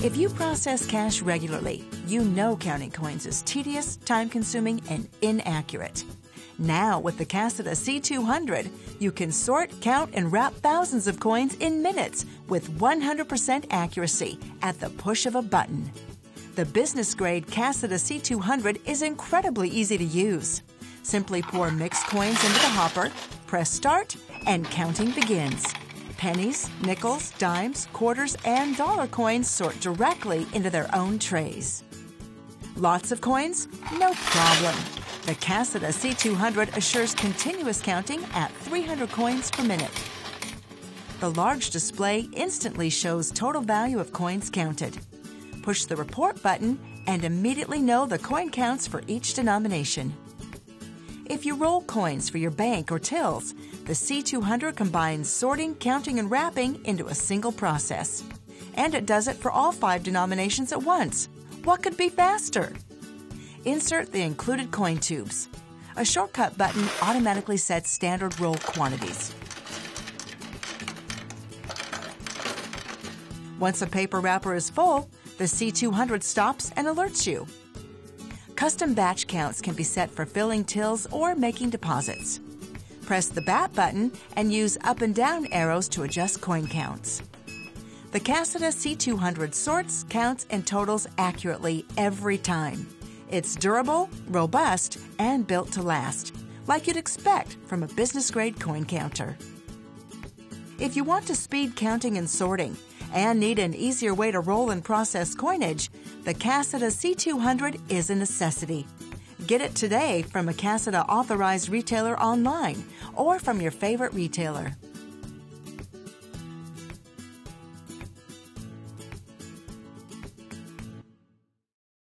If you process cash regularly, you know counting coins is tedious, time consuming, and inaccurate. Now, with the Cassida C200, you can sort, count, and wrap thousands of coins in minutes with 100% accuracy at the push of a button. The business grade Cassida C200 is incredibly easy to use. Simply pour mixed coins into the hopper, press start, and counting begins. Pennies, nickels, dimes, quarters, and dollar coins sort directly into their own trays. Lots of coins? No problem. The Cassida C200 assures continuous counting at 300 coins per minute. The large display instantly shows total value of coins counted. Push the report button and immediately know the coin counts for each denomination. If you roll coins for your bank or tills, the C200 combines sorting, counting, and wrapping into a single process. And it does it for all five denominations at once. What could be faster? Insert the included coin tubes. A shortcut button automatically sets standard roll quantities. Once a paper wrapper is full, the C200 stops and alerts you. Custom batch counts can be set for filling tills or making deposits. Press the BAT button and use up and down arrows to adjust coin counts. The Cassida C200 sorts, counts, and totals accurately every time. It's durable, robust, and built to last, like you'd expect from a business grade coin counter. If you want to speed counting and sorting and need an easier way to roll and process coinage, the Cassida C200 is a necessity. Get it today from a Cassida authorized retailer online or from your favorite retailer.